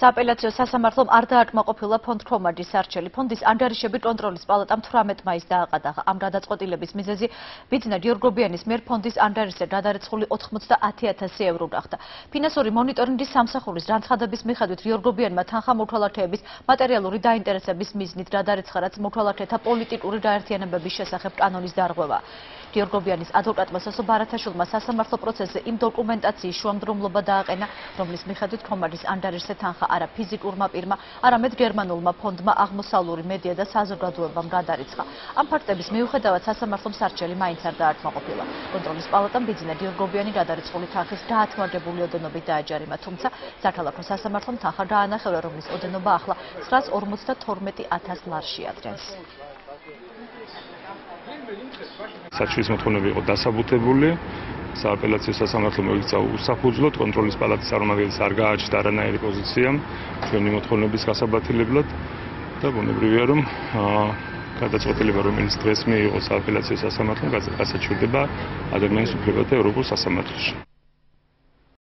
სააპელაციო სასამართლომ არ დააკმაყოფილა ფონდ ქრომაჯის არჩელი. ფონდის ანგარიშები კონტროლის პალატამ 18 მაისს დააყადაღა. ამ გადაწყვეტილების მიზეზი ბიძინა გიორგობიანის მიერ ფონდის ანგარიშზე გადარეცხული 90000 ევრო გახდა. ფინანსური მონიტორინგის სამსახურის განცხადების მიხედვით გიორგობიანმა თანხა მოქალაქეების მატერიალური დაინტერესების მიზნით გადარეცხა, რაც მოქალაქეთა პოლიტიკური გაერთიანებების შესახებ კანონის დარღვევა. გიორგობიანის ადვოკატმა სასო ბარათაშვილმა სასამართლო პროცესზე იმ დოკუმენტაციის შუამდრომლობა დააყენა, რომლის მიხედვით ქრომაჯის ანგარიშზე თანხა არა ფიზიკურმა პირმა, არამედ გერმანულმა ფონდმა აღმოსავლური მედია და საზოგადოებამ გადარიცხა. ამ ფაქტების მიუხედავად სასამართლომ სარჩელი მაინც არ დაათმაყოფილა. კონტროლის პალატამ ბიძინა გიორგობიანი გადარიცხული თანხის დაათმაგებული ოდენობით დააჯარიმა, თუმცა საქალაქო სასამართლომ თანხა გაანახევრა, რომლის ოდენობა ახლა 952000 ლარში ადგენს. საჩვის მოთხოვნები იყო დასაბუთებული. სააპელაციო სასამართლო მოიქცა უსაფუძვლოდ კონტროლის პალატის წარმომადგენელს არ გააჩნდა არანაირი პოზიცია ჩვენი მოთხოვნების გასაბათილებლად. და ბუნებრივია რომ გადაწყვეტილება რომელიც დღეს მიიღო სააპელაციო სასამართლომ გასაჩვენდება ადამიანის უფლებათა ევროპულ სასამართლოში